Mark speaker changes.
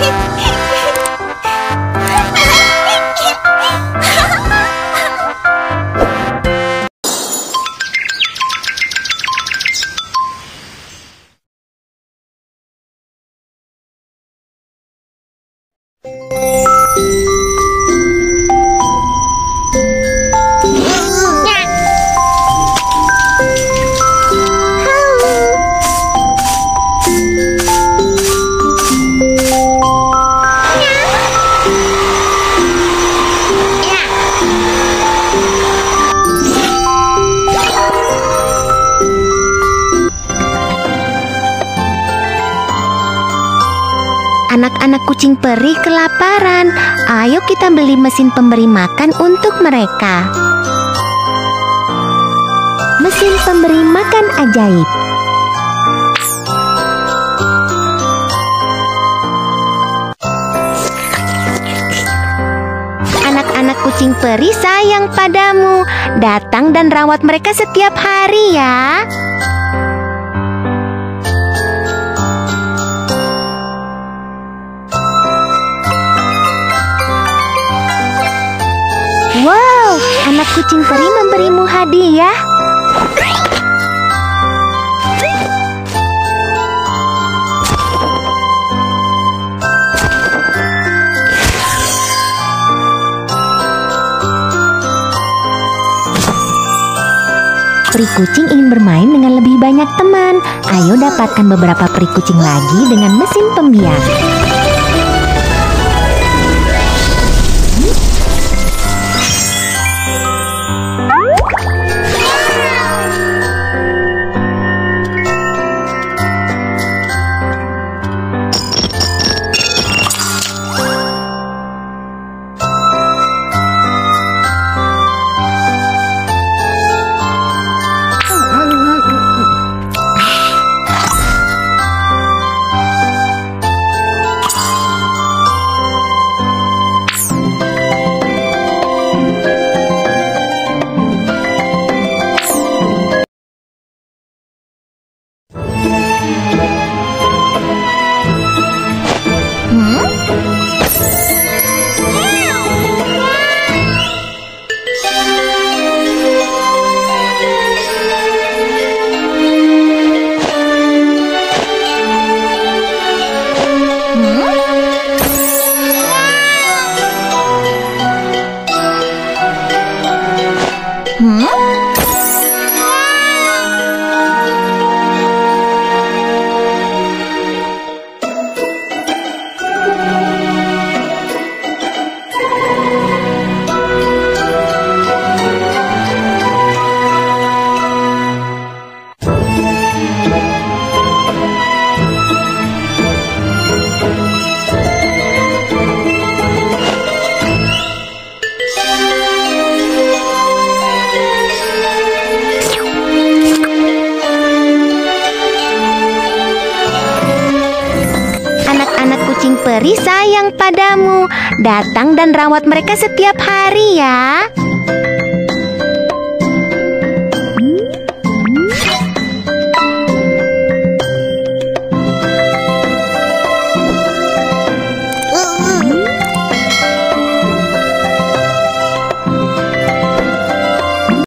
Speaker 1: you Anak-anak kucing peri kelaparan. Ayo kita beli mesin pemberi makan untuk mereka. Mesin pemberi makan ajaib. Anak-anak kucing peri sayang padamu. Datang dan rawat mereka setiap hari ya. Wow, anak kucing peri memberimu hadiah. Peri kucing ingin bermain dengan lebih banyak teman. Ayo dapatkan beberapa peri kucing lagi dengan mesin pembiak. Peri sayang padamu. Datang dan rawat mereka setiap hari ya.